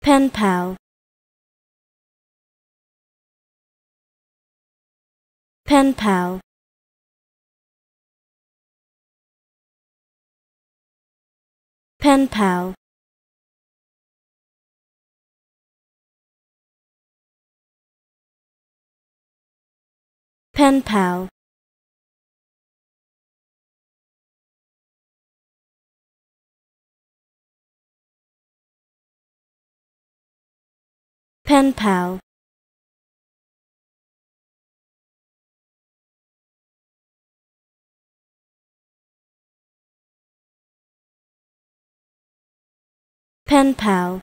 pen pal. Pen pal. Pen pal. Pen pal pen pal. Pen pal